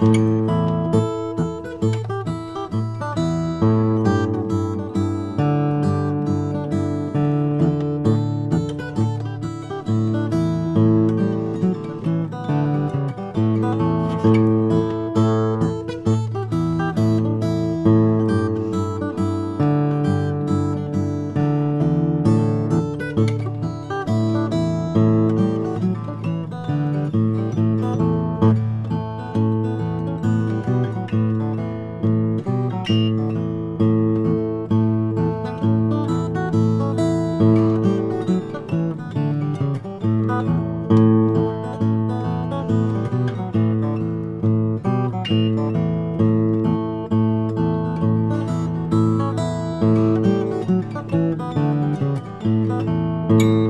you thank mm -hmm. you